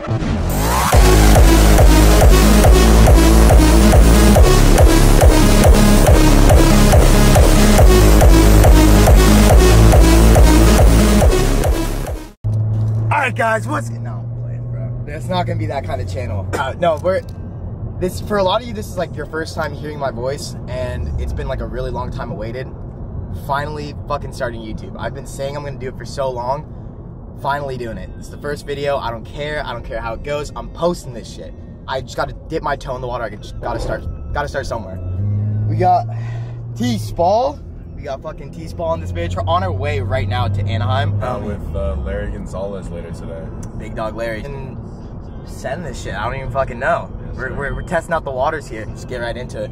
Alright guys, what's no I'm playing. It's not gonna be that kind of channel. Uh, no, we're this for a lot of you, this is like your first time hearing my voice, and it's been like a really long time awaited. Finally fucking starting YouTube. I've been saying I'm gonna do it for so long. Finally doing it. It's the first video. I don't care. I don't care how it goes. I'm posting this shit. I just gotta dip my toe in the water. I just gotta start gotta start somewhere. We got T Spaul. We got fucking T Spaul in this bitch. We're on our way right now to Anaheim. Out with uh, Larry Gonzalez later today. Big Dog Larry. And send this shit. I don't even fucking know. Yes, we're, we're, we're testing out the waters here. Just get right into it.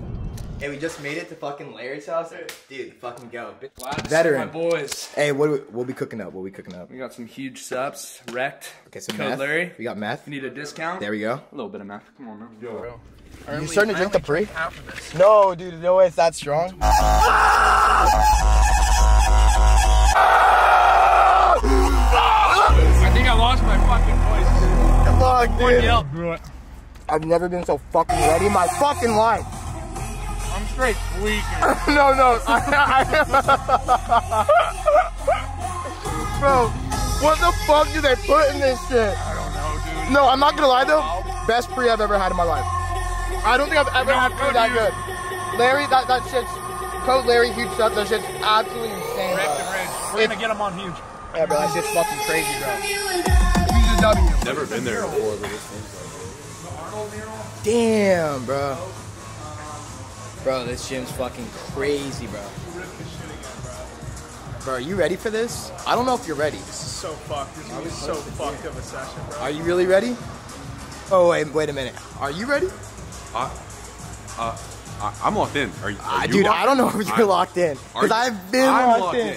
Hey, we just made it to fucking Larry's house. Dude, fucking go. Lads, Veteran. my boys. Hey, what we, we'll be cooking up? What we cooking up? We got some huge subs, wrecked. Okay, so Code meth. Larry. We got meth. You need a discount? There we go. A little bit of meth. Come on, man. Yo. You starting to drink the pre? No, dude, no way it's that strong. I think I lost my fucking voice. Fuck, dude. Yelp. I've never been so fucking ready in my fucking life. I'm straight tweaking. no, no. I, I, bro, what the fuck do they put in this shit? I don't know, dude. No, I'm not gonna lie though. Best pre I've ever had in my life. I don't think I've ever had pre that good. Larry, that that shit's code Larry huge stuff. That shit's absolutely insane. Bro. We're If- gonna get them on huge. Yeah, bro, that shit's fucking crazy, bro. Huge W. Never been there before, but this thing's Damn, bro. Bro, this gym's fucking crazy, bro. Bro, are you ready for this? I don't know if you're ready. so fucked. This was so fucked of a session, bro. Are you really ready? Oh wait, wait a minute. Are you ready? I, uh, I, I'm locked in. Are, you- are Uh, you dude, locked I don't know if you're I'm- locked in. Because I've been I'm locked, locked in. in.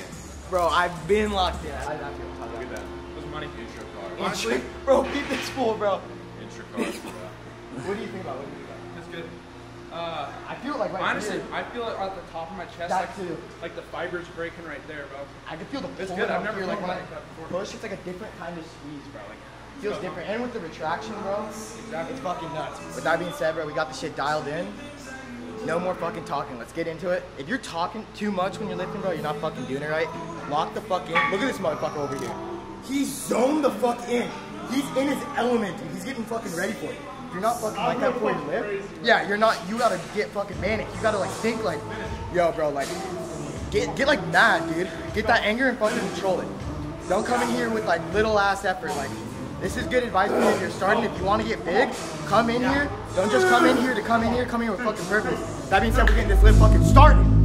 Bro, I've been locked in. I, I, Look at that. Those money intro card. Honestly, bro, keep this full, bro. Intro card. What do you think about what do you think about? That's good. Uh, I feel it like right honestly, here. I feel it at the top of my chest. That like, too. like the fibers breaking right there, bro. I can feel the It's good. I've never here, like when I like that before. push, it's like a different kind of squeeze, bro. Like it feels different. And with the retraction, bro, it's fucking nuts. With that being said, bro, we got the shit dialed in. No more fucking talking. Let's get into it. If you're talking too much when you're lifting, bro, you're not fucking doing it right. Lock the fuck in. Look at this motherfucker over here. He's zoned the fuck in. He's in his element, dude. He's getting fucking ready for it. You're not fucking like that before you lift, yeah, you're not. You gotta get fucking manic. You gotta like think like, yo, bro, like, get get like mad, dude. Get that anger and fucking control it. Don't come in here with like little ass effort. Like, this is good advice for you if you're starting. If you want to get big, come in here. Don't just come in here to come in here. Come here with fucking purpose. That being said, we're getting this lift fucking started.